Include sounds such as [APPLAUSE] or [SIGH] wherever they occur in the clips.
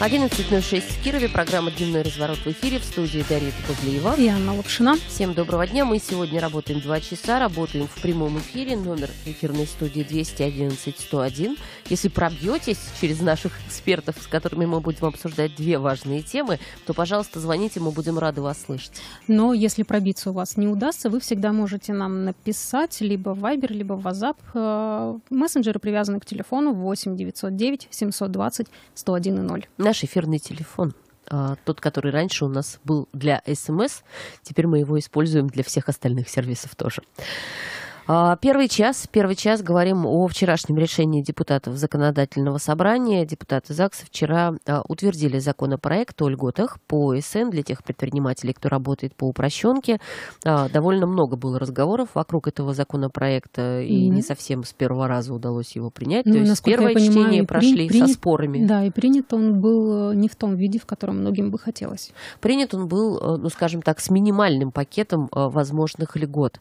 11.06 в Кирове. Программа «Дневной разворот» в эфире. В студии Дарья Павлеева. И Анна Лапшина. Всем доброго дня. Мы сегодня работаем два часа. Работаем в прямом эфире. Номер эфирной студии 211-101. Если пробьетесь через наших экспертов, с которыми мы будем обсуждать две важные темы, то, пожалуйста, звоните. Мы будем рады вас слышать. Но если пробиться у вас не удастся, вы всегда можете нам написать либо в Viber, либо в WhatsApp. Э, мессенджеры привязаны к телефону 8 909 720 101 0 наш эфирный телефон. А, тот, который раньше у нас был для СМС, теперь мы его используем для всех остальных сервисов тоже. А, первый час, первый час говорим о вчерашнем решении депутатов законодательного собрания. Депутаты ЗАГСа вчера а, утвердили законопроект о льготах по СН для тех предпринимателей, кто работает по упрощенке. А, довольно много было разговоров вокруг этого законопроекта, и mm-hmm. не совсем с первого раза удалось его принять. Ну, То есть первое понимаю, чтение прошли принят, со спорами. Да, и принят он был э, не в том виде, в котором многим бы хотелось. Принят он был, э, ну, скажем так, с минимальным пакетом э, возможных льгот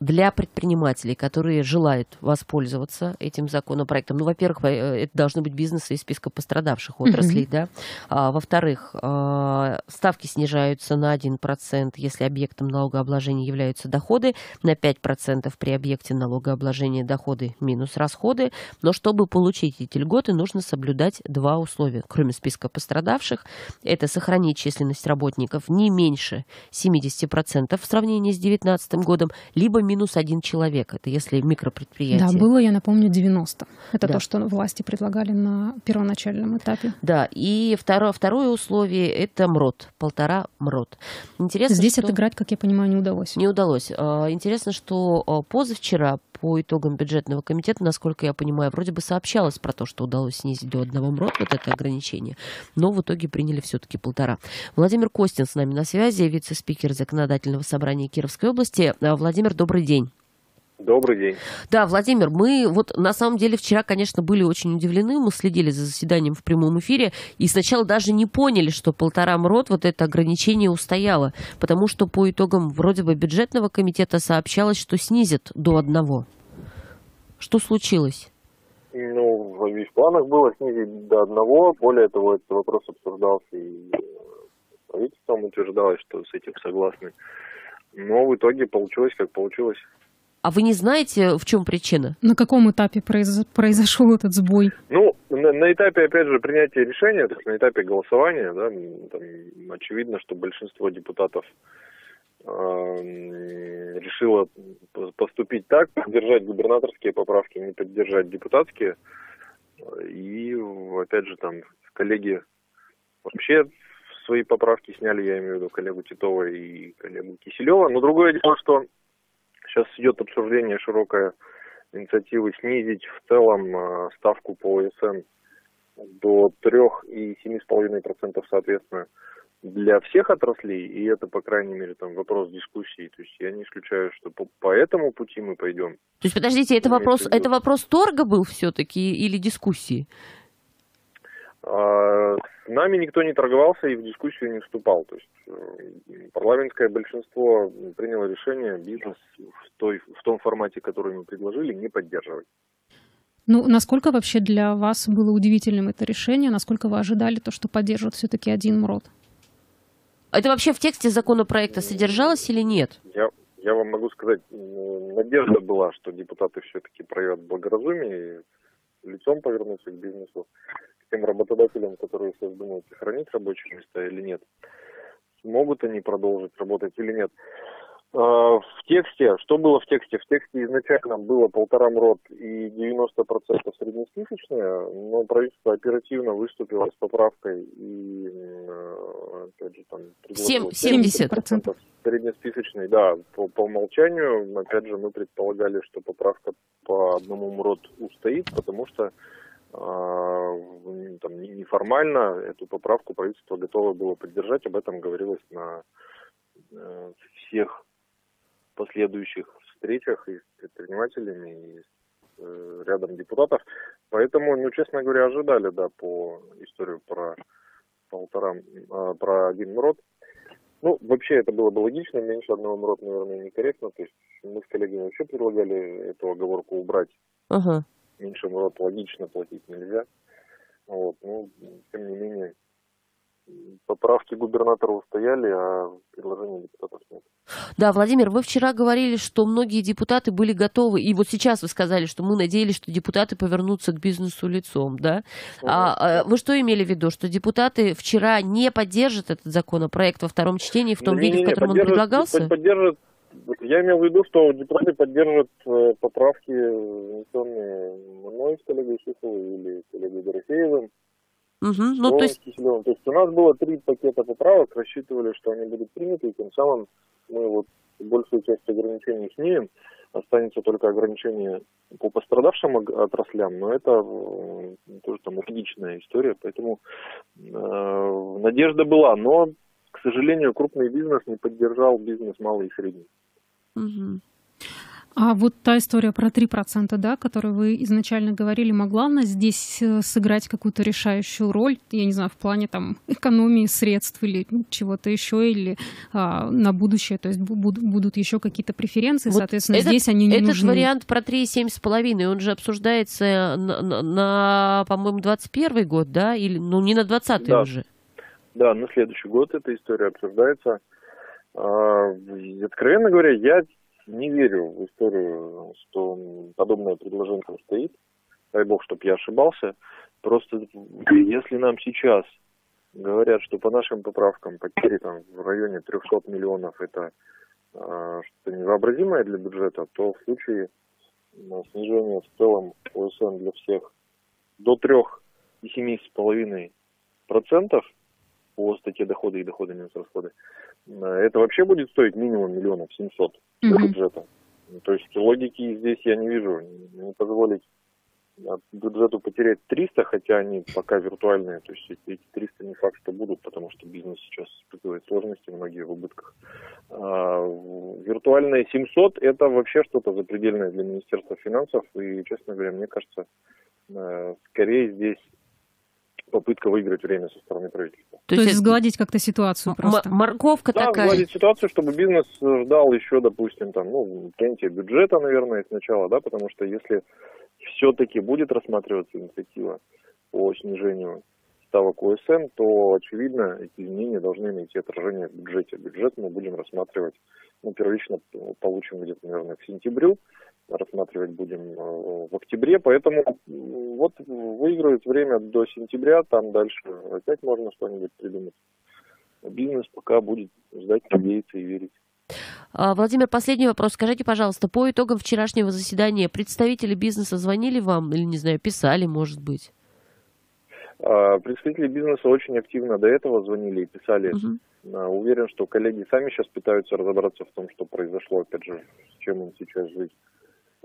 для предпринимателей, которые желают воспользоваться этим законопроектом, ну, во-первых, э, это должны быть бизнесы из списка пострадавших отраслей, mm-hmm. да, а, во-вторых, а, ставки снижаются на 1%, если объектом налогообложения являются доходы, на 5% при объекте налогообложения доходы минус расходы, но чтобы получить эти льготы, нужно соблюдать два условия, кроме списка пострадавших, это сохранить численность работников не меньше 70% в сравнении с 2019 годом, либо минус один человек. Это если микропредприятие. Да, было, я напомню, 90. Это да. то, что власти предлагали на первоначальном этапе. Да, и второе, второе условие – это МРОД, полтора МРОД. Интересно, Здесь что... отыграть, как я понимаю, не удалось. Не удалось. А, интересно, что а, позавчера по итогам бюджетного комитета, насколько я понимаю, вроде бы сообщалось про то, что удалось снизить до одного МРОД вот это ограничение, но в итоге приняли все-таки полтора. Владимир Костин с нами на связи, вице-спикер Законодательного собрания Кировской области. А, Владимир, добрый день. Добрый день. Да, Владимир, мы вот на самом деле вчера, конечно, были очень удивлены. Мы следили за заседанием в прямом эфире и сначала даже не поняли, что полтора МРОД вот это ограничение устояло, потому что по итогам вроде бы бюджетного комитета сообщалось, что снизят до одного. Что случилось? Ну, в планах было снизить до одного. Более того, этот вопрос обсуждался и правительством утверждалось, что с этим согласны. Но в итоге получилось, как получилось. А вы не знаете, в чем причина? На каком этапе произ... произошел этот сбой? Ну, на, на этапе, опять же, принятия решения, то есть на этапе голосования, да, там, очевидно, что большинство депутатов э, решило поступить так, поддержать губернаторские поправки, не поддержать депутатские. И, опять же, там коллеги вообще свои поправки сняли, я имею в виду коллегу Титова и коллегу Киселева. Но другое дело, что Сейчас идет обсуждение широкое инициативы снизить в целом э, ставку по ОСН до 3,7,5% соответственно для всех отраслей, и это, по крайней мере, там вопрос дискуссии. То есть я не исключаю, что по, по этому пути мы пойдем. То есть, подождите, это вопрос, это вопрос торга был все-таки или дискуссии? А, с нами никто не торговался и в дискуссию не вступал. То есть э, парламентское большинство приняло решение бизнес в, той, в том формате, который мы предложили, не поддерживать. Ну, насколько вообще для вас было удивительным это решение? Насколько вы ожидали то, что поддержат все-таки один МРОД? Это вообще в тексте законопроекта содержалось или нет? Я, я вам могу сказать, надежда была, что депутаты все-таки проявят благоразумие и лицом повернутся к бизнесу тем работодателям, которые сейчас думают, сохранить рабочие места или нет. Могут они продолжить работать или нет. А, в тексте, что было в тексте? В тексте изначально было полтора МРОД и 90% среднесписочные, но правительство оперативно выступило с поправкой и, опять же, там... 70%. Среднесписочный, да, по, по умолчанию, опять же, мы предполагали, что поправка по одному МРОД устоит, потому что а, там, неформально эту поправку правительство готово было поддержать. Об этом говорилось на э, всех последующих встречах и с предпринимателями, и с э, рядом депутатов. Поэтому, ну, честно говоря, ожидали, да, по историю про полтора, э, про один МРОД. Ну, вообще это было бы логично, меньше одного МРОД, наверное, некорректно. То есть мы с коллегами вообще предлагали эту оговорку убрать. Uh-huh меньше МРОД логично платить нельзя. Вот, ну, тем не менее, поправки губернатору стояли, а предложений депутатов нет. Да, Владимир, вы вчера говорили, что многие депутаты были готовы, и вот сейчас вы сказали, что мы надеялись, что депутаты повернутся к бизнесу лицом, да? Угу. А, вы что имели в виду, что депутаты вчера не поддержат этот законопроект во втором чтении в том не, виде, не, не, в котором он предлагался? Поддержат, я имел в виду, что депутаты поддержат э, поправки, внесенные мной с коллегой Шиховой или коллегой Дорофеевым, Угу, ну, то есть... То есть у нас было три пакета поправок, рассчитывали, что они будут приняты, и тем самым мы вот большую часть ограничений снимем, останется только ограничение по пострадавшим отраслям, но это тоже там логичная история, поэтому э, надежда была, но, к сожалению, крупный бизнес не поддержал бизнес малый и средний. Угу. А вот та история про 3%, да, которую вы изначально говорили, могла она здесь э, сыграть какую-то решающую роль, я не знаю, в плане там экономии средств или чего-то еще, или а, на будущее, то есть будут, будут еще какие-то преференции, вот соответственно, этот, здесь они не этот нужны. Этот вариант про 3,7,5, он же обсуждается на, на, на по-моему, 21 год, да, или, ну, не на 20 да. уже. Да, на следующий год эта история обсуждается. А, откровенно говоря, я не верю в историю, что подобное предложение стоит. Дай бог, чтобы я ошибался. Просто если нам сейчас говорят, что по нашим поправкам потери там в районе 300 миллионов это э, что-то невообразимое для бюджета, то в случае э, снижения в целом ОСН для всех до 3,7,5% по статье доходы и доходы минус расходы, э, это вообще будет стоить минимум миллионов семьсот для mm-hmm. бюджета. То есть логики здесь я не вижу. Не позволить бюджету потерять 300, хотя они пока виртуальные, то есть эти 300 не факт, что будут, потому что бизнес сейчас испытывает сложности, многие в убытках. А, виртуальные 700 это вообще что-то запредельное для Министерства финансов, и, честно говоря, мне кажется, э, скорее здесь попытка выиграть время со стороны правительства. То, То есть сгладить как-то ситуацию просто? Морковка да, такая. сгладить ситуацию, чтобы бизнес ждал еще, допустим, там, ну, принятие бюджета, наверное, сначала, да, потому что если все-таки будет рассматриваться инициатива по снижению ставок ОСН, то, очевидно, эти изменения должны найти отражение в бюджете. Бюджет мы будем рассматривать, ну, первично получим где-то, наверное, к сентябрю, рассматривать будем э, в октябре, поэтому вот выигрывать время до сентября, там дальше опять можно что-нибудь придумать. Бизнес пока будет ждать, надеяться и верить. А, Владимир, последний вопрос. Скажите, пожалуйста, по итогам вчерашнего заседания представители бизнеса звонили вам или, не знаю, писали, может быть? А, представители бизнеса очень активно до этого звонили и писали. Угу. Уверен, что коллеги сами сейчас пытаются разобраться в том, что произошло, опять же, с чем им сейчас жить.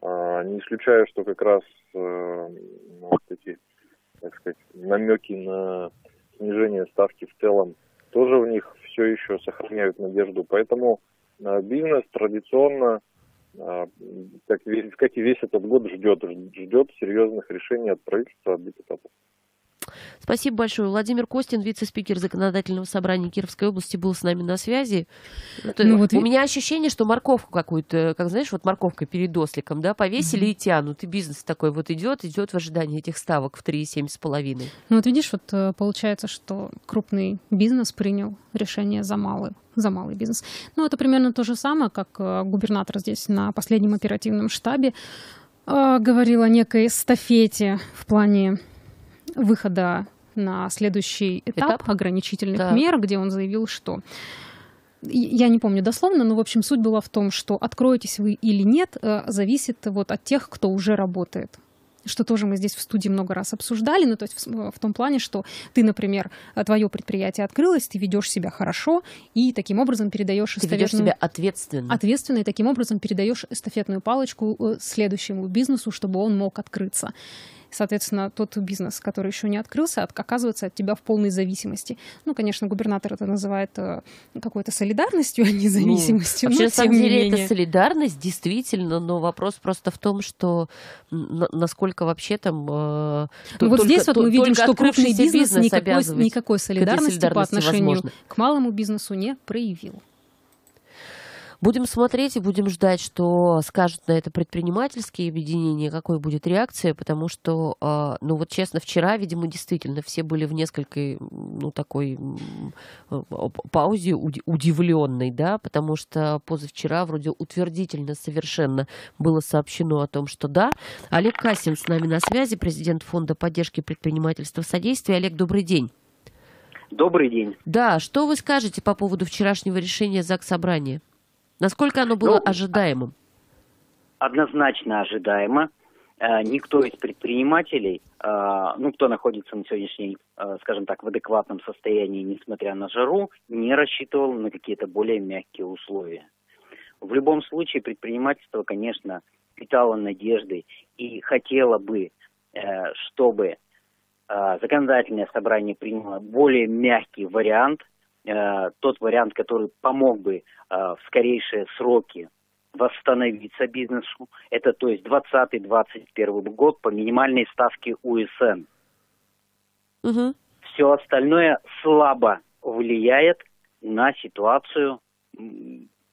А, не исключаю, что как раз э, вот эти, так сказать, намеки на снижение ставки в целом тоже у них все еще сохраняют надежду. Поэтому э, бизнес традиционно, э, как, как и весь этот год, ждет, ждет серьезных решений от правительства, от депутатов. Спасибо большое. Владимир Костин, вице-спикер Законодательного собрания Кировской области, был с нами на связи. Ну, вот у и... меня ощущение, что морковку какую-то, как знаешь, вот морковка перед осликом, да, повесили mm-hmm. и тянут. И бизнес такой вот идет, идет в ожидании этих ставок в 3,7,5. Ну вот видишь, вот э, получается, что крупный бизнес принял решение за малый за малый бизнес. Ну, это примерно то же самое, как э, губернатор здесь на последнем оперативном штабе э, говорил о некой эстафете в плане выхода на следующий этап, этап? ограничительных да. мер, где он заявил, что я не помню дословно, но, в общем, суть была в том, что откроетесь вы или нет, э, зависит вот от тех, кто уже работает что тоже мы здесь в студии много раз обсуждали, ну то есть в, в том плане, что ты, например, твое предприятие открылось, ты ведешь себя хорошо и таким образом передаешь эстафетную... Ты ведешь себя ответственно. Ответственно, и таким образом передаешь эстафетную палочку э, следующему бизнесу, чтобы он мог открыться соответственно, тот бизнес, который еще не открылся, оказывается от тебя в полной зависимости. Ну, конечно, губернатор это называет э, какой-то солидарностью, а не ну, зависимостью. Ну, вообще, на самом деле, это солидарность, действительно, но вопрос просто в том, что насколько вообще там... Э, ну, вот здесь вот мы видим, что крупный бизнес никакой, никакой солидарности, солидарности по отношению возможно. к малому бизнесу не проявил. Будем смотреть и будем ждать, что скажут на это предпринимательские объединения, какой будет реакция, потому что, а, ну вот честно, вчера, видимо, действительно все были в несколько, ну такой паузе удивленной, да, потому что позавчера вроде утвердительно совершенно было сообщено о том, что да. Олег Касин с нами на связи, президент Фонда поддержки предпринимательства содействия. Олег, добрый день. Добрый день. Да, что вы скажете по поводу вчерашнего решения ЗАГС Собрания? Насколько оно было ну, ожидаемым? Однозначно ожидаемо. Э, никто из предпринимателей, э, ну, кто находится на сегодняшний день, э, скажем так, в адекватном состоянии, несмотря на жару, не рассчитывал на какие-то более мягкие условия. В любом случае предпринимательство, конечно, питало надежды и хотело бы, чтобы законодательное собрание приняло более мягкий вариант, тот вариант, который помог бы в скорейшие сроки восстановиться бизнесу. Это то есть 2020-2021 год по минимальной ставке УСН. Угу. Все остальное слабо влияет на ситуацию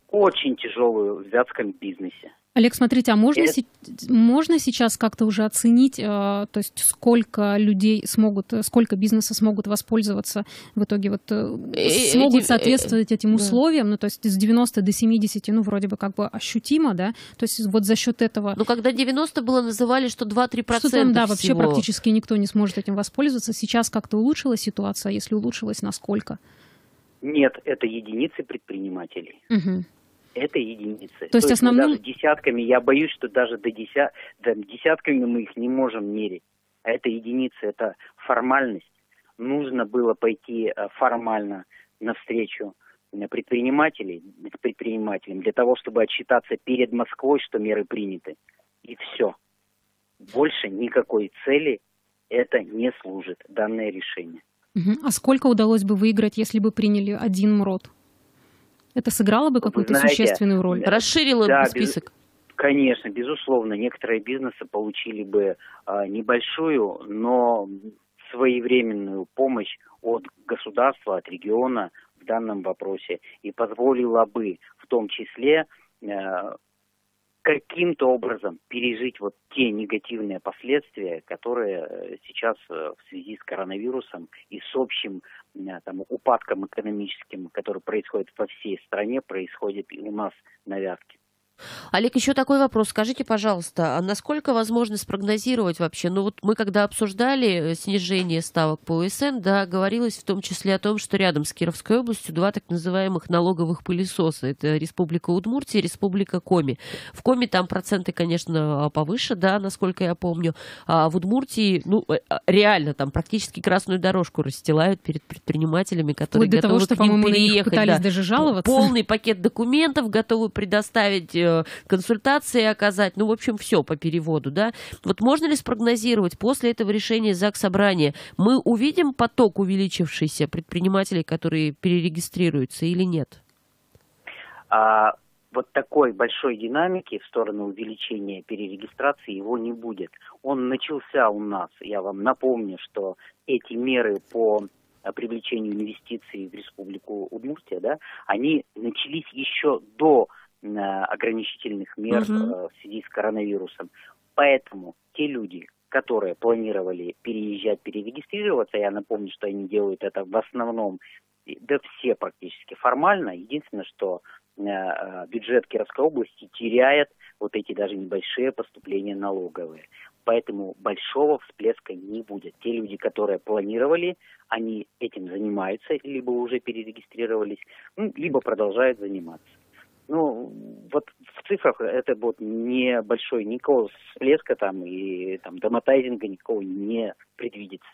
очень тяжелую в вятском бизнесе. Олег, смотрите, а можно, Это... можно сейчас как-то уже оценить, э, то есть сколько людей смогут, сколько бизнеса смогут воспользоваться в итоге, вот э, э, смогут соответствовать этим условиям, ну то есть с 90 до 70, ну вроде бы как бы ощутимо, да, то есть вот за счет этого... Ну когда 90 было, называли, что 2-3% Что там, да, вообще практически никто не сможет этим воспользоваться. Сейчас как-то улучшилась ситуация, если улучшилась, насколько? Нет, это единицы предпринимателей. Угу это единицы. То, То есть основным... Даже десятками, я боюсь, что даже до деся... да, десятками мы их не можем мерить. А это единицы, это формальность. Нужно было пойти э, формально навстречу э, предпринимателей, предпринимателям для того, чтобы отчитаться перед Москвой, что меры приняты. И все. Больше никакой цели это не служит, данное решение. А сколько удалось бы выиграть, если бы приняли один МРОД? Это сыграло бы какую-то Знаете, существенную роль? Расширило да, бы список? Без, конечно, безусловно. Некоторые бизнесы получили бы а, небольшую, но своевременную помощь от государства, от региона в данном вопросе и позволила бы в том числе а, каким-то образом пережить вот те негативные последствия, которые э, сейчас э, в связи с коронавирусом и с общим э, там, упадком экономическим, который происходит во всей стране, происходит и у нас на Вятке. Олег, еще такой вопрос. Скажите, пожалуйста, а насколько возможно спрогнозировать вообще? Ну вот мы когда обсуждали э, снижение ставок по УСН, да, говорилось в том числе о том, что рядом с Кировской областью два так называемых налоговых пылесоса. Это Республика Удмуртия и Республика Коми. В Коми там проценты, конечно, повыше, да, насколько я помню. А в Удмуртии, ну, э, а, реально там практически красную дорожку расстилают перед предпринимателями, которые Вплоть готовы того, что, к ним. Пытались да. даже жаловаться. Полный пакет документов готовы предоставить э, консультации оказать, ну, в общем, все по переводу, да. Вот можно ли спрогнозировать после этого решения ЗАГС Собрания, мы увидим поток увеличившийся предпринимателей, которые перерегистрируются или нет? А, вот такой большой динамики в сторону увеличения перерегистрации его не будет. Он начался у нас. Я вам напомню, что эти меры по привлечению инвестиций в Республику Удмуртия, да, они начались еще до ограничительных мер угу. в связи с коронавирусом. Поэтому те люди, которые планировали переезжать, перерегистрироваться, я напомню, что они делают это в основном, да все практически формально. Единственное, что э, э, бюджет Кировской области теряет вот эти даже небольшие поступления налоговые. Поэтому большого всплеска не будет. Те люди, которые планировали, они этим занимаются, либо уже перерегистрировались, ну, либо продолжают заниматься. Ну, вот в цифрах это будет небольшой, никакого всплеска там и там домотайзинга никакого не предвидится.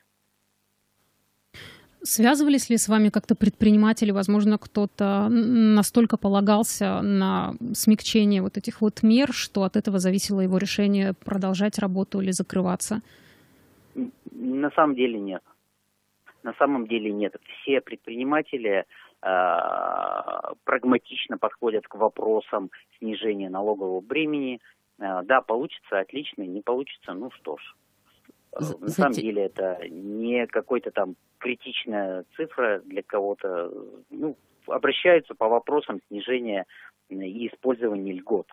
Связывались ли с вами как-то предприниматели? Возможно, кто-то настолько полагался на смягчение вот этих вот мер, что от этого зависело его решение продолжать работу или закрываться? На самом деле нет. На самом деле нет. Все предприниматели прагматично подходят к вопросам снижения налогового бремени. Э, да, получится отлично, не получится, ну что ж. Э, на самом деле это не какой-то там критичная цифра для кого-то. Ну, обращаются по вопросам снижения и использование льгот.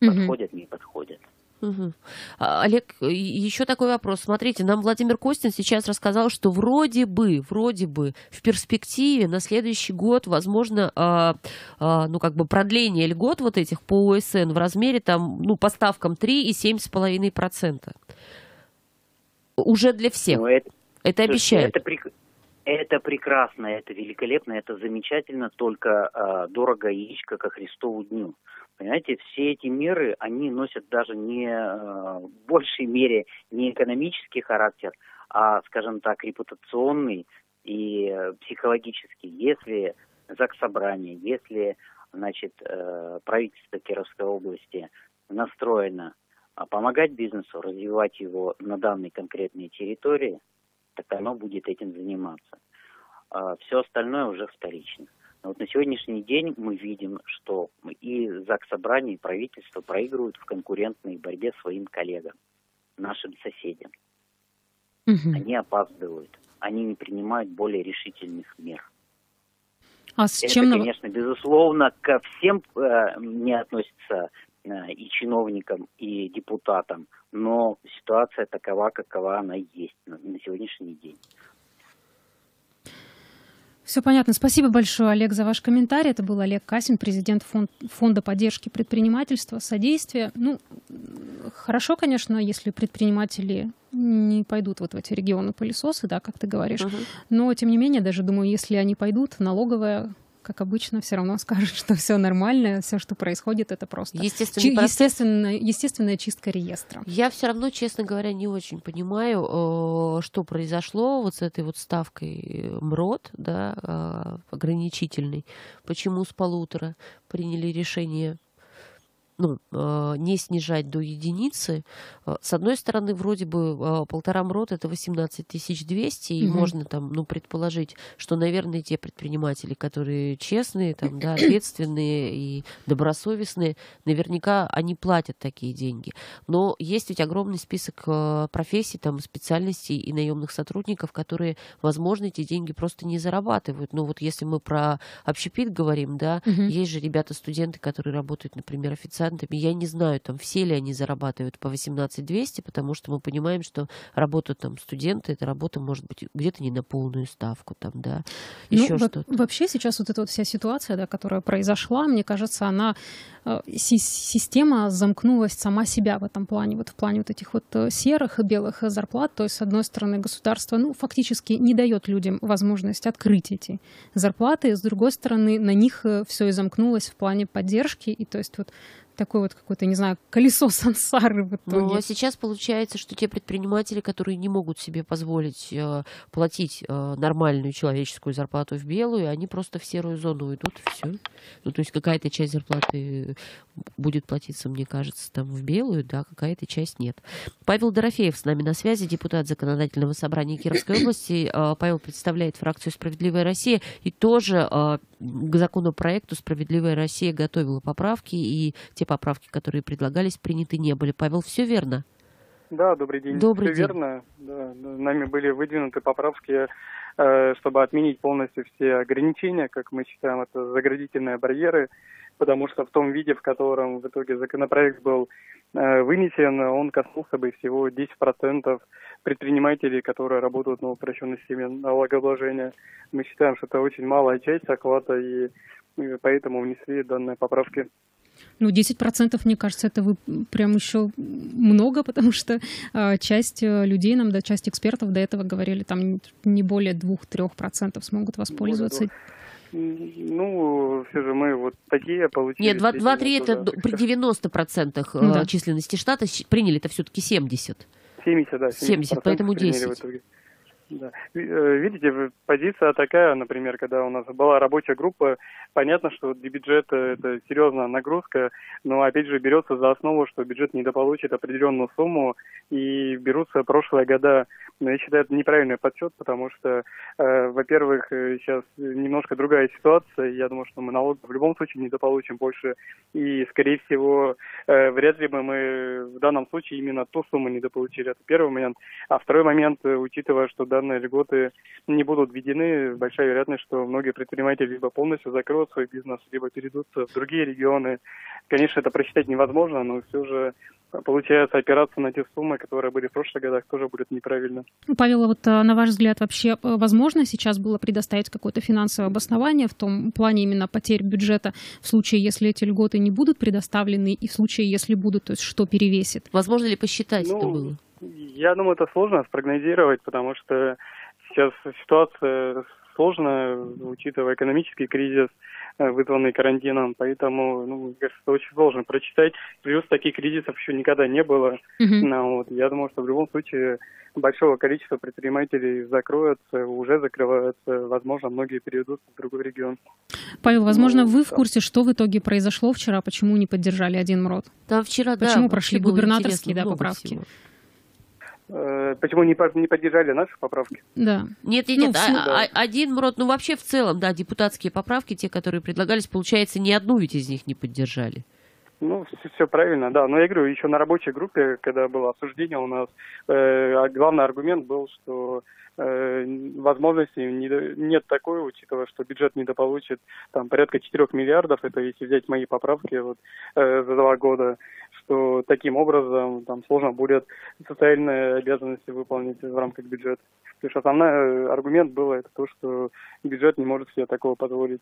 Подходят, не подходят. Угу. Олег, еще такой вопрос. Смотрите, нам Владимир Костин сейчас рассказал, что вроде бы, вроде бы в перспективе на следующий год возможно, а, а, ну как бы продление льгот вот этих по ОСН в размере там, ну по ставкам 3,7,5%. Уже для всех. Ну, это, это обещает. Это, это прекрасно, это великолепно, это замечательно, только э, дорого яичко ко Христову дню. Понимаете, все эти меры, они носят даже не э, в большей мере не экономический характер, а, скажем так, репутационный и э, психологический. Если ЗАГС собрание, если значит, э, правительство Кировской области настроено а, помогать бизнесу, развивать его на данной конкретной территории, так оно будет этим заниматься. А все остальное уже вторично. Но вот на сегодняшний день мы видим, что и ЗАГС Собрание, и правительство проигрывают в конкурентной борьбе своим коллегам, нашим соседям. Угу. Они опаздывают, они не принимают более решительных мер. А с Это, чем... конечно, безусловно, ко всем э, не относится э, и чиновникам, и депутатам, но ситуация такова, какова она есть на, на сегодняшний день. Все понятно. Спасибо большое, Олег, за ваш комментарий. Это был Олег Касин, президент фонд, Фонда поддержки предпринимательства, содействия. Ну, хорошо, конечно, если предприниматели не пойдут вот в эти регионы пылесосы, да, как ты говоришь. Угу. Но, тем не менее, даже думаю, если они пойдут, налоговая как обычно, все равно [LAUGHS] скажет, что все нормально, все, что происходит, это просто естественный Чи- естественная, естественная чистка реестра. Я все равно, честно говоря, не очень понимаю, э, что произошло вот с этой вот ставкой МРОД, да, э, ограничительной, почему с полутора приняли решение ну, а, не снижать до единицы. А, с одной стороны, вроде бы а, полтора МРОТ это 18 200, и угу. можно там, ну, предположить, что, наверное, те предприниматели, которые честные, там, да, ответственные и добросовестные, наверняка они платят такие деньги. Но есть ведь огромный список профессий, там, специальностей и наемных сотрудников, которые, возможно, эти деньги просто не зарабатывают. Ну, вот если мы про общепит говорим, да, угу. есть же ребята-студенты, которые работают, например, официально официантами. Я не знаю, там все ли они зарабатывают по 18 200, потому что мы понимаем, что работают там студенты, эта работа может быть где-то не на полную ставку, там, да, еще ну, что-то. Вообще сейчас вот эта вот вся ситуация, да, которая произошла, мне кажется, она э, система замкнулась сама себя в этом плане, вот в плане вот этих вот э, серых и белых зарплат. То есть, с одной стороны, государство, ну, фактически не дает людям возможность открыть эти зарплаты, с другой стороны, на них э, все и замкнулось в плане поддержки, и то есть вот такое вот какое-то, не знаю, колесо [LAUGHS] сансары в итоге. Ну, а сейчас получается, что те предприниматели, которые не могут себе позволить э, платить э, нормальную человеческую зарплату в белую, они просто в серую зону уйдут, и все. Ну, то есть какая-то часть зарплаты будет платиться, мне кажется, там в белую, да, какая-то часть нет. Павел Дорофеев с нами на связи, депутат Законодательного собрания Кировской [COUGHS] области. Э, Павел представляет фракцию «Справедливая Россия» и тоже э, к законопроекту «Справедливая Россия» готовила поправки, и те поправки, которые предлагались, приняты не были. Павел, все верно? Да, добрый день. Добрый все день. верно. Да, нами были выдвинуты поправки, э, чтобы отменить полностью все ограничения, как мы считаем, это заградительные барьеры, потому что в том виде, в котором в итоге законопроект был э, вынесен, он коснулся бы всего 10% предпринимателей, которые работают на упрощенной системе налогообложения. Мы считаем, что это очень малая часть охвата, и поэтому внесли данные поправки. Ну, 10%, мне кажется, это вы прям еще много, потому что э, часть людей нам, да, часть экспертов до этого говорили, там не более 2-3% смогут воспользоваться. Ну, все же мы вот такие получили. Нет, 2-3 это при 90% ну, да. численности штата приняли это все-таки 70. 70, да. 70, 70 поэтому 10. Да. Э, видите, позиция такая, например, когда у нас была рабочая группа, понятно, что для бюджета это серьезная нагрузка, но опять же берется за основу, что бюджет недополучит определенную сумму и берутся прошлые года. Но я считаю, это неправильный подсчет, потому что, э, во-первых, сейчас немножко другая ситуация. Я думаю, что мы налог в любом случае недополучим больше. И, скорее всего, э, вряд ли бы мы в данном случае именно ту сумму недополучили. Это первый момент. А второй момент, учитывая, что да, данные льготы не будут введены, большая вероятность, что многие предприниматели либо полностью закроют свой бизнес, либо перейдутся в другие регионы. Конечно, это просчитать невозможно, но все же получается опираться на те суммы, которые были в прошлых годах, тоже будет неправильно. Павел, а вот а, на ваш взгляд, вообще возможно сейчас было предоставить какое-то финансовое обоснование в том плане именно потерь бюджета в случае, если эти льготы не будут предоставлены, и в случае, если будут, то есть что перевесит? Возможно ли посчитать ну, это было? Я думаю, это сложно спрогнозировать, потому что сейчас ситуация сложная, учитывая экономический кризис, э, вызванный карантином, поэтому, ну, кажется, очень сложно прочитать. Плюс таких кризисов еще никогда не было. Uh-huh. Ну, вот, я думаю, что в любом случае большого количества предпринимателей закроются, уже закрываются, возможно, многие перейдут в другой регион. Павел, возможно, ну, вы в курсе, что в итоге произошло вчера, почему не поддержали один МРОД? Да, вчера, Почему да, прошли губернаторские да, поправки? Всего. Э, почему не, не поддержали наши поправки? Да. Нет, нет, ну, нет. А, да. А, один МРОД, ну вообще в целом, да, депутатские поправки, те, которые предлагались, получается, ни одну ведь из них не поддержали. Ну, все, все правильно, да. Но я говорю, еще на рабочей группе, когда было обсуждение у нас, э, а главный аргумент был, что э, возможности не, нет такой, учитывая, что бюджет недополучит там порядка 4 миллиардов, это если взять мои поправки вот, э, за два года, что таким образом там сложно будет социальные обязанности выполнить в рамках бюджета. То есть основной э, аргумент был это то, что бюджет не может себе такого позволить.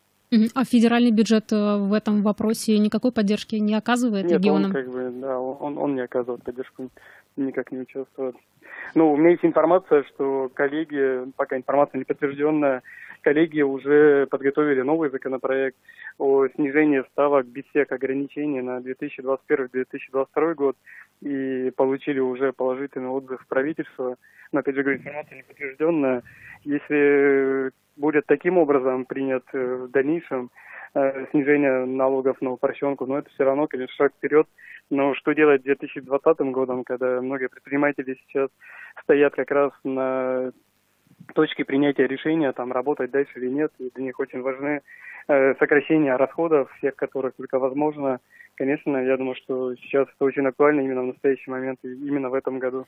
А федеральный бюджет э, в этом вопросе никакой поддержки не оказывает Нет, регионам? Он, как бы, да, он, он не оказывает поддержку, никак не участвует. Ну, у меня есть информация, что коллеги, пока информация не подтвержденная, коллеги уже подготовили новый законопроект о снижении ставок без всех ограничений на 2021-2022 год и получили уже положительный отзыв правительства. Но, опять же, говорю, информация не подтвержденная. Если будет таким образом принят в дальнейшем э, снижение налогов на упрощенку, но это все равно, конечно, шаг вперед. Но что делать 2020 годом, когда многие предприниматели сейчас стоят как раз на точке принятия решения, там, работать дальше или нет. И для них очень важны э, сокращения расходов, всех которых только возможно. Конечно, я думаю, что сейчас это очень актуально именно в настоящий момент, и именно в этом году.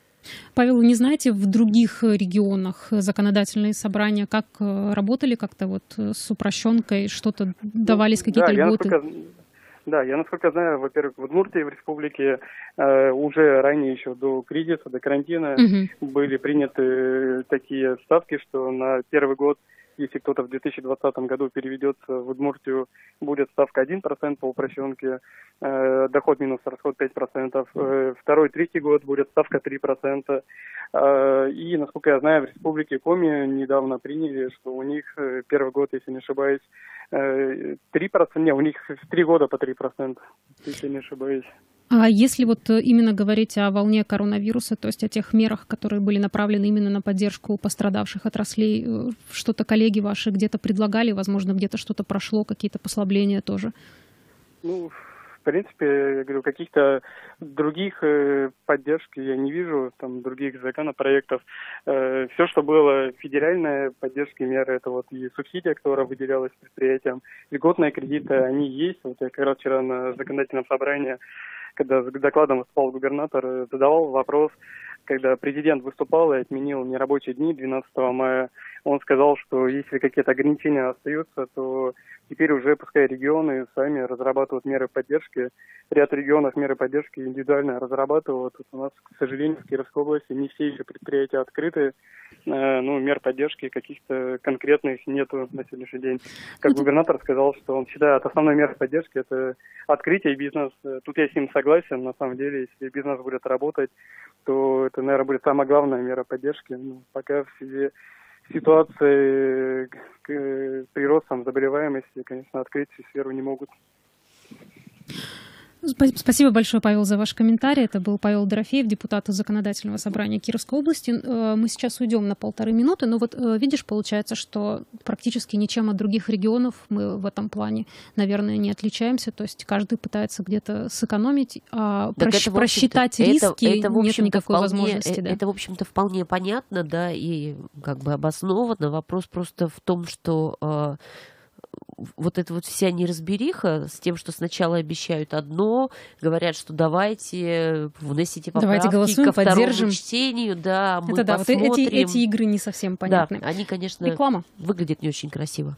Павел, не знаете, в других регионах законодательные собрания как э, работали как-то вот с упрощенкой, что-то давались какие-то да, льготы? Я насколько, да, я насколько знаю, во-первых, в Удмуртии, в республике, э, уже ранее еще до кризиса, до карантина угу. были приняты такие ставки, что на первый год если кто-то в 2020 году переведется в Удмуртию, будет ставка 1% по упрощенке, э, доход минус расход 5%. Э, второй, третий год будет ставка 3%. Э, и, насколько я знаю, в Республике Коми недавно приняли, что у них э, первый год, если не ошибаюсь, э, 3%, не, у них в 3 года по 3%, если не ошибаюсь. А если вот э, именно говорить о волне коронавируса, то есть о тех мерах, которые были направлены именно на поддержку пострадавших отраслей, э, что-то коллеги ваши где-то предлагали, возможно, где-то что-то прошло, какие-то послабления тоже? Ну, в принципе, я говорю, каких-то других э, поддержки я не вижу, там, других законопроектов. Все, что было федеральная поддержки меры, это вот и субсидия, которая выделялась предприятиям, льготные кредиты, они есть. Вот я как раз вчера на законодательном собрании когда с докладом выступал губернатор, задавал вопрос, когда президент выступал и отменил нерабочие дни 12 мая, он сказал, что если какие-то ограничения остаются, то теперь уже пускай регионы сами разрабатывают меры поддержки. Ряд регионов меры поддержки индивидуально разрабатывают. Тут у нас, к сожалению, в Кировской области не все еще предприятия открыты. Э, ну, мер поддержки каких-то конкретных нету на сегодняшний день. Как губернатор сказал, что он считает основной мерой поддержки это открытие бизнеса. Тут я с ним согласен. На самом деле, если бизнес будет работать, то это, наверное, будет самая главная мера поддержки. Ну, пока в связи ситуации к приростом заболеваемости, конечно, открыть сферу не могут. Спасибо большое, Павел, за ваш комментарий. Это был Павел Дорофеев, депутат Законодательного собрания Кировской области. Э, мы сейчас уйдем на полторы минуты, но вот э, видишь, получается, что практически ничем от других регионов мы в этом плане, наверное, не отличаемся. То есть каждый пытается где-то сэкономить, а так просч- это, просчитать риски это, это, нет никакой вполне, возможности. Да. Это, в общем-то, вполне понятно, да, и как бы обоснованно. Вопрос просто в том, что э, вот эта вот вся неразбериха с тем, что сначала обещают одно, говорят, что давайте вносите поправки давайте голосуем, ко второму поддержим. чтению, да, мы Это да, вот посмотрим. эти, эти игры не совсем понятны. Да, они, конечно, Реклама. выглядят не очень красиво.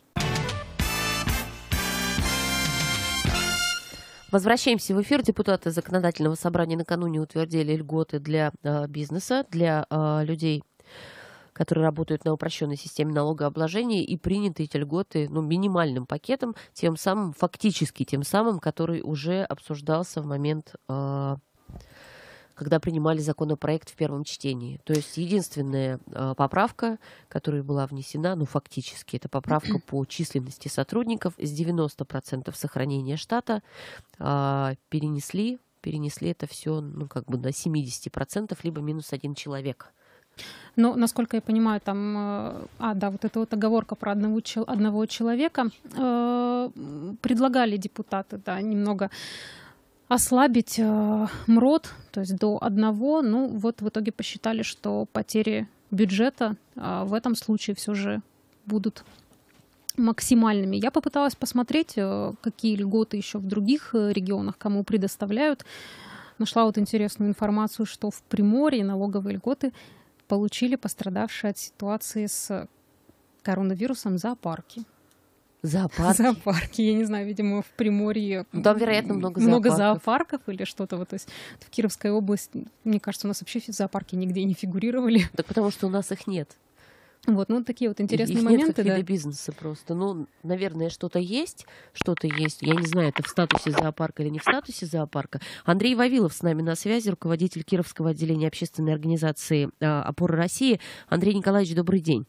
Возвращаемся в эфир. Депутаты Законодательного собрания накануне утвердили льготы для э, бизнеса, для э, людей, которые работают на упрощенной системе налогообложения, и приняты эти льготы ну, минимальным пакетом, тем самым, фактически тем самым, который уже обсуждался в момент э, когда принимали законопроект в первом чтении. То есть единственная э, поправка, которая была внесена, ну фактически, это поправка [CLEARS THROAT] по численности сотрудников с 90% сохранения штата э, перенесли, перенесли это все ну, как бы на 70%, либо минус один человек. Но, насколько я понимаю, там, э, а, да, вот эта вот оговорка про одного, одного человека, э, предлагали депутаты, да, немного ослабить э, МРОД, то есть до одного. Ну, вот в итоге посчитали, что потери бюджета э, в этом случае все же будут максимальными. Я попыталась посмотреть, э, какие льготы еще в других э, регионах кому предоставляют. Нашла вот интересную информацию, что в Приморье налоговые льготы получили пострадавшие от ситуации с коронавирусом зоопарки. Зоопарки. Зоопарки, я не знаю, видимо, в Приморье Ну, там, вероятно, много много зоопарков. зоопарков или что-то вот. То есть в Кировской области, мне кажется, у нас вообще зоопарки нигде не фигурировали. Так потому что у нас их нет. Вот, ну такие вот интересные Их моменты, нет как да. вида бизнеса просто. Ну, наверное, что-то есть, что-то есть. Я не знаю, это в статусе зоопарка или не в статусе зоопарка. Андрей Вавилов с нами на связи, руководитель Кировского отделения общественной организации а, «Опора России». Андрей Николаевич, добрый день.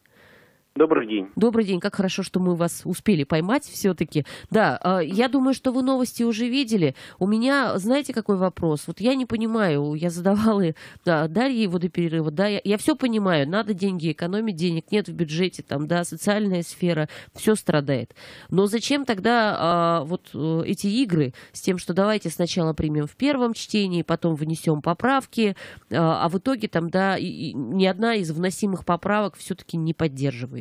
Добрый день. Добрый день, как хорошо, что мы вас успели поймать все-таки. Да, э, я думаю, что вы новости уже видели. У меня, знаете, какой вопрос? Вот я не понимаю, я задавала да, Дарье его до перерыва, да, я, я все понимаю, надо деньги экономить, денег нет в бюджете, там, да, социальная сфера, все страдает. Но зачем тогда а, вот э, эти игры с тем, что давайте сначала примем в первом чтении, потом внесем поправки, а, а в итоге там, да, и- и ни одна из вносимых поправок все-таки не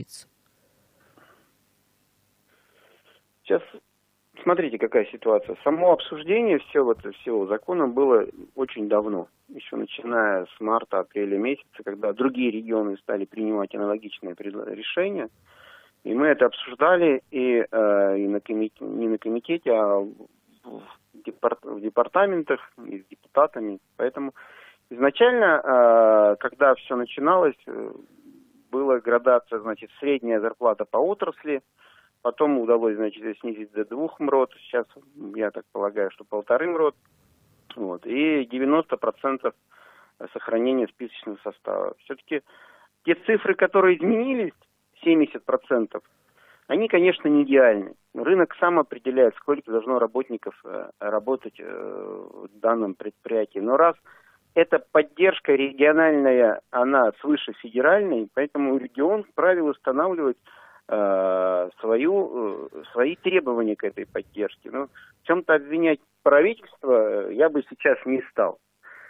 поддерживается? Сейчас смотрите, какая ситуация. Само обсуждение всего, всего закона было очень давно. Еще начиная с марта-апреля месяца, когда другие регионы стали принимать аналогичные решения. И мы это обсуждали и, э, и на комите- не на комитете, а в, в департ- в департаментах и с депутатами. Поэтому изначально, э, когда все начиналось, э, была градация, значит, средняя зарплата по отрасли, Потом удалось, значит, снизить до двух МРОД. Сейчас, я так полагаю, что полторы МРОД. Вот. И 90% сохранения списочного состава. Все-таки те цифры, которые изменились, 70%, они, конечно, не идеальны. Рынок сам определяет, сколько должно работников э, работать э, в данном предприятии. Но раз эта поддержка региональная, она свыше федеральной, поэтому регион вправе устанавливать э, свою, э, свои требования к этой поддержке. Но в чем-то обвинять правительство э, я бы сейчас не стал.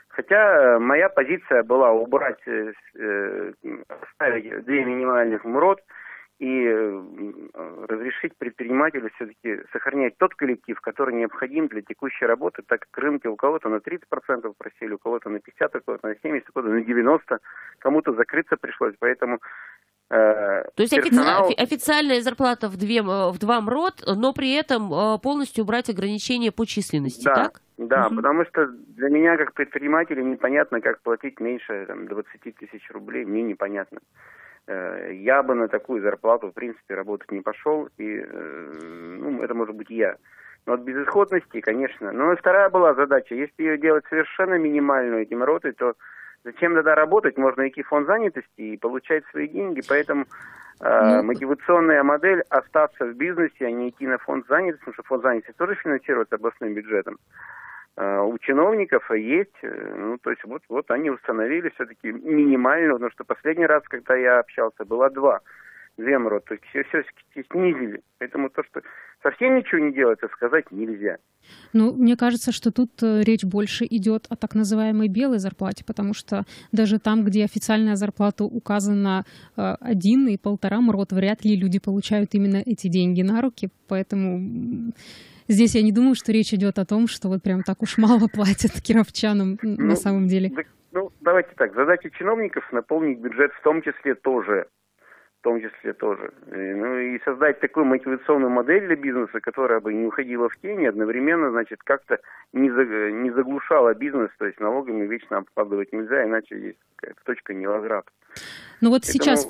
Хотя э, моя позиция была убрать, э, э, оставить две минимальных МРОД и э, разрешить предпринимателю все-таки сохранять тот коллектив, который необходим для текущей работы, так как рынки у кого-то на 30% просили, у кого-то на 50%, у кого-то на 70%, у кого-то на 90%, кому-то закрыться пришлось, поэтому э, То есть офици- персонал- офи- официальная зарплата в, две, м- в два МРОД, но при этом э, полностью убрать ограничения по численности, Да, так? да, Мгм. потому что для меня, как предпринимателя, непонятно, как платить меньше там, 20 тысяч рублей, мне непонятно. Э, Я бы на такую зарплату, в принципе, работать не пошел, и, э, ну, это может быть я. Но от безысходности, конечно. Но и вторая была задача, если ее делать совершенно минимальную этим ротой, то зачем тогда работать? Можно идти в фонд занятости и получать свои деньги, поэтому э, Ну, мотивационная модель остаться в бизнесе, а не идти на фонд занятости, потому что фонд занятости тоже финансируется областным бюджетом. Э, У чиновников есть, э, ну, то есть вот, вот они установили все-таки минимальную, потому что последний раз, когда я общался, было два две. То есть все, все снизили. Поэтому то, что совсем ничего не это сказать нельзя. Ну, мне кажется, что тут э, речь больше идет о так называемой белой зарплате, потому что даже там, где официальная зарплата указана э, один и полтора МРОД, вряд ли люди получают именно эти деньги на руки. Поэтому здесь я не думаю, что речь идет о том, что вот прям так уж мало платят кировчанам ну, на самом деле. Ну, давайте так, задача чиновников наполнить бюджет в том числе тоже в том числе тоже. Ну и создать такую мотивационную модель для бизнеса, которая бы не уходила в тени, одновременно, значит, как-то не, за, не заглушала бизнес, то есть налогами вечно обкладывать нельзя, иначе есть какая-то точка невозврата. Ну вот Поэтому... сейчас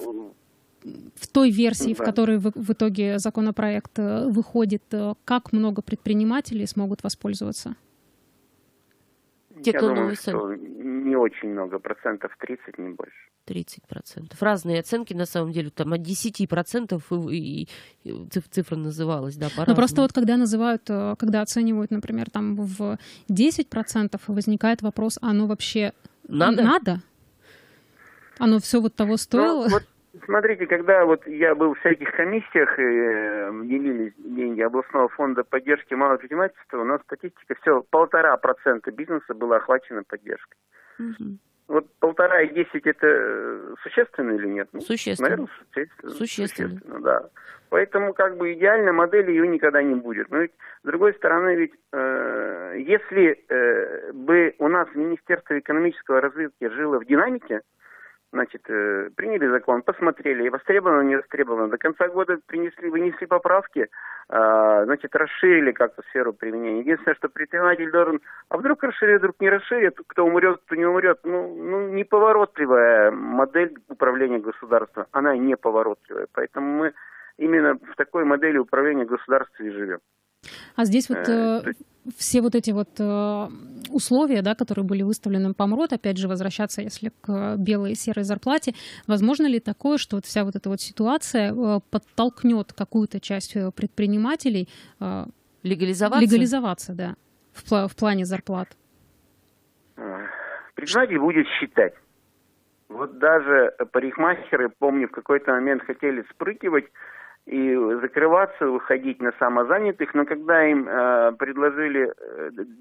в той версии, да. в которой в, в итоге законопроект э, выходит, э, как много предпринимателей смогут воспользоваться? Я думаю, что не очень много, процентов 30, не больше. 30 процентов. Разные оценки, на самом деле, там от 10 процентов и, и цифра называлась, да, по Ну, просто вот когда называют, э, когда оценивают, например, там в 10 процентов, возникает вопрос, а оно вообще надо? надо? Оно все вот того ну, стоило? Ну, вот Смотрите, когда вот я был в всяких комиссиях, и э, делились деньги областного фонда поддержки малого предпринимательства, у нас статистика все полтора процента бизнеса было охвачено поддержкой. Угу. Вот полтора и десять это э, существенно или нет? Ну, существенно. Наверное, существенно. Существенно. существенно, да. Поэтому как бы идеальной модели ее никогда не будет. Но ведь, с другой стороны, ведь э, если э, бы у нас Министерство экономического развития жило в динамике, значит, э, приняли закон, посмотрели, востребовано, не востребовано. До конца года принесли, вынесли поправки, э, значит, расширили как-то сферу применения. Единственное, что предприниматель должен, а вдруг расширит, вдруг не расширит, кто умрет, кто не умрет. Ну, ну, неповоротливая модель управления государством, она неповоротливая. Поэтому мы именно в такой модели управления государством и живем. А здесь вот э, э все вот эти вот э, условия, да, которые были выставлены по МРОД, опять же, возвращаться, если к белой и серой зарплате, возможно ли такое, что вот вся вот эта вот ситуация э, подтолкнет какую-то часть э, предпринимателей э, легализоваться? Легализоваться, да, в, в плане зарплат. Предприниматель будет считать. Вот даже парикмахеры, помню, в какой-то момент хотели спрыгивать и закрываться, выходить на самозанятых, но когда им э, предложили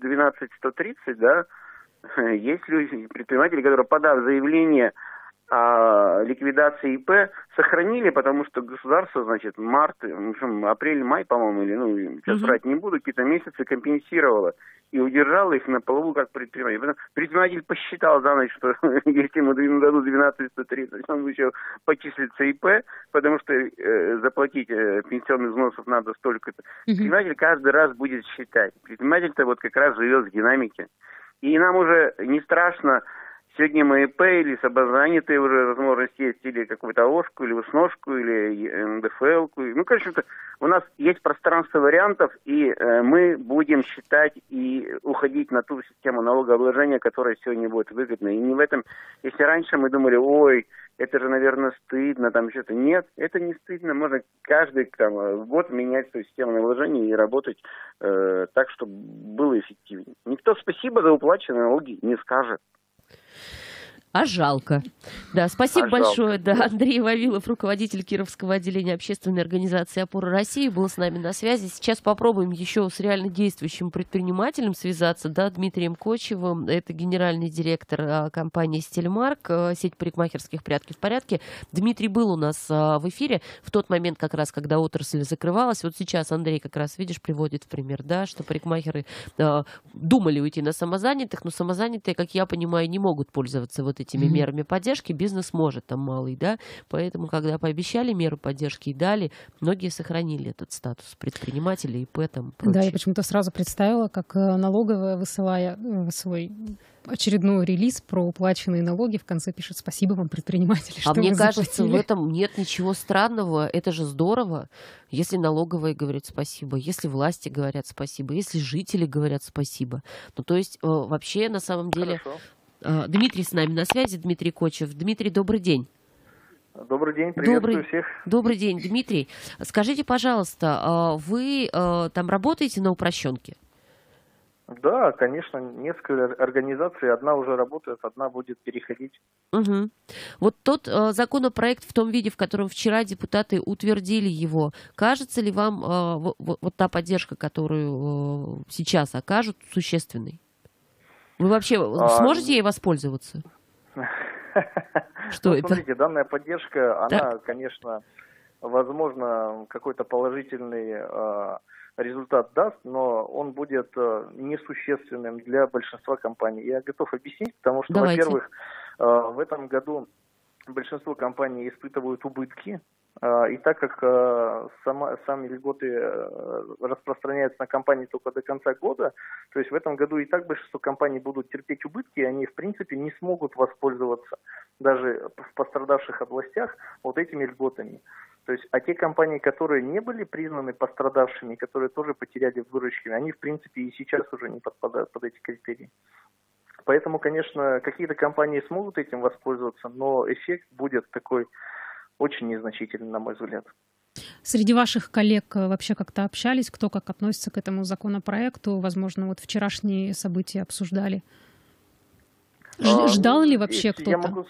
12-130, э, да, [LAUGHS] есть люди, предприниматели, которые, подав заявление а ликвидации ИП сохранили, потому что государство, значит, март, апрель-май, по-моему, или, ну, сейчас угу. брать не буду, какие-то месяцы компенсировало и удержало их на полу как предприниматель. Предприниматель посчитал за ночь, что [LAUGHS] если ему дадут 12-130, он еще почислится ИП, потому что э, заплатить э, пенсионных взносов надо столько-то. Угу. Предприниматель каждый раз будет считать. Предприниматель-то вот как раз живет в динамике. И нам уже не страшно Сегодня мы ИП или самозанятые уже возможности есть, или какую-то ОШку, или усножку, или НДФЛ. Ну, короче, у нас есть пространство вариантов, и э, мы будем считать и уходить на ту систему налогообложения, которая сегодня будет выгодна. И не в этом, если раньше мы думали, ой, это же, наверное, стыдно, там что-то. Нет, это не стыдно. Можно каждый там, год менять свою систему налогообложения и работать э, так, чтобы было эффективнее. Никто спасибо за уплаченные налоги не скажет. А жалко. Да, спасибо а большое. Жалко. Да, Андрей Вавилов, руководитель Кировского отделения общественной организации «Опора России», был с нами на связи. Сейчас попробуем еще с реально действующим предпринимателем связаться, да, Дмитрием Кочевым. Это генеральный директор а, компании «Стильмарк», а, сеть парикмахерских «Прятки в порядке». Дмитрий был у нас а, в эфире в тот момент, как раз, когда отрасль закрывалась. Вот сейчас Андрей как раз, видишь, приводит в пример, да, что парикмахеры думали уйти на самозанятых, но самозанятые, как я понимаю, не могут пользоваться вот этими mm-hmm. мерами поддержки, бизнес может там малый, да, поэтому, когда пообещали меру поддержки и дали, многие сохранили этот статус предпринимателей, ИП там. Прочее. Да, я почему-то сразу представила, как э, налоговая, высылая э, свой очередной релиз про уплаченные налоги, в конце пишет «Спасибо вам, предприниматели, А мне кажется, в этом нет ничего странного. Это же здорово, если налоговые говорят спасибо, если власти говорят спасибо, если жители говорят спасибо. Ну, то есть, э, вообще, на самом деле, Хорошо. А, Дмитрий с нами на связи, Дмитрий Кочев. Дмитрий, добрый день. Добрый день, приветствую добрый, всех. Добрый день, Дмитрий. Скажите, пожалуйста, а, вы а, там работаете на упрощенке? Да, конечно, несколько организаций, одна уже работает, одна будет переходить. Угу. Вот тот э, законопроект в том виде, в котором вчера депутаты утвердили его, кажется ли вам э, вот, вот та поддержка, которую э, сейчас окажут, существенной? Вы вообще а... сможете ей воспользоваться? [LAUGHS] Что ну, это? Смотрите, данная поддержка, она, конечно, возможно, какой-то положительный э, результат даст, но он будет э, несущественным для большинства компаний. Я готов объяснить, потому что, во-первых, э, в этом году большинство компаний испытывают убытки, э, и так как э, сама, сами льготы э, распространяются на компании только до конца года, то есть в этом году и так большинство компаний будут терпеть убытки, и они в принципе не смогут воспользоваться даже в пострадавших областях вот этими льготами. То есть, а те компании, которые не были признаны пострадавшими, которые тоже потеряли в выручке, они, в принципе, и сейчас уже не подпадают под эти критерии. Поэтому, конечно, какие-то компании смогут этим воспользоваться, но эффект будет такой очень незначительный, на мой взгляд. Среди ваших коллег э, вообще как-то общались, кто как относится к этому законопроекту? Возможно, вот вчерашние события обсуждали. А, ждал ли вообще кто-то? Я могу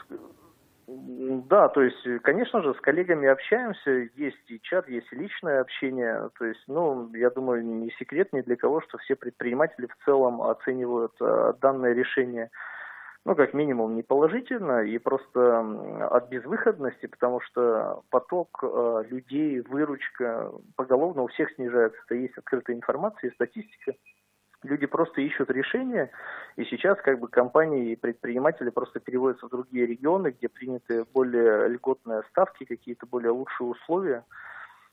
да, то есть, конечно же, с коллегами общаемся, есть и чат, есть и личное общение. То есть, ну, я думаю, не секрет ни для кого, что все предприниматели в целом оценивают э, данное решение, ну, как минимум, не положительно и просто от безвыходности, потому что поток э, людей, выручка поголовно у всех снижается. Это есть открытая информация и статистика. Люди просто ищут решения, и сейчас как бы компании и предприниматели просто переводятся в другие регионы, где приняты более льготные ставки, какие-то более лучшие условия.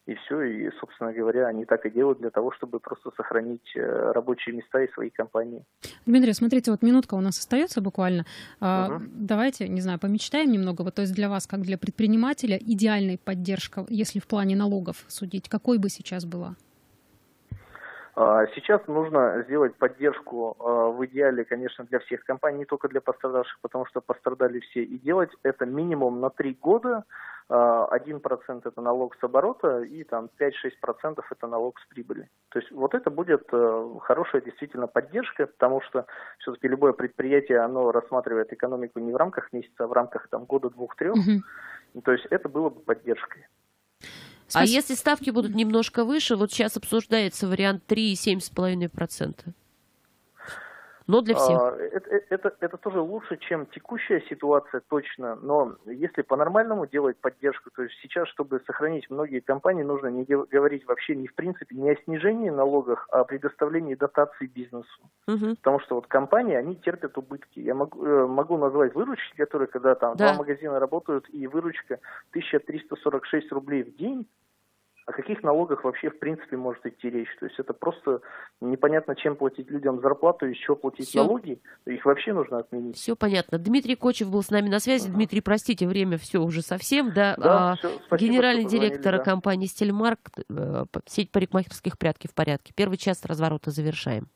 И все, и, собственно говоря, они так и делают для того, чтобы просто сохранить э, рабочие места и свои компании. Дмитрий, смотрите, вот минутка у нас остается буквально. Угу. Давайте, не знаю, помечтаем немного. Вот, то есть для вас, как для предпринимателя, идеальная поддержка, если в плане налогов судить, какой бы сейчас была? А, сейчас нужно сделать поддержку а, в идеале, конечно, для всех компаний, не только для пострадавших, потому что пострадали все. И делать это минимум на три года. 1% а, это налог с оборота и там 5-6% это налог с прибыли. То есть вот это будет хорошая действительно поддержка, потому что все-таки любое предприятие, оно рассматривает экономику не в рамках месяца, а в рамках там года, двух, трех. Угу. То есть это было бы поддержкой. Спасибо. А если ставки будут немножко выше, вот сейчас обсуждается вариант 3,7,5%. Но для всех. А, это, это, это тоже лучше, чем текущая ситуация, точно. Но если по-нормальному делать поддержку, то есть сейчас, чтобы сохранить многие компании, нужно не говорить вообще ни в принципе не о снижении налогов, а о предоставлении дотаций бизнесу. Угу. Потому что вот компании, они терпят убытки. Я могу, э, могу назвать выручки, которые, когда там да. два магазина работают, и выручка 1346 рублей в день, о каких налогах вообще в принципе может идти речь? То есть это просто непонятно, чем платить людям зарплату, еще платить все. налоги. Их вообще нужно отменить. Все понятно. Дмитрий Кочев был с нами на связи. Uh-huh. Дмитрий, простите, время все уже совсем. Да, да а, все. Спасибо, генеральный директор да. компании Стельмарк, э, сеть парикмахерских прятки в порядке. Первый час разворота завершаем.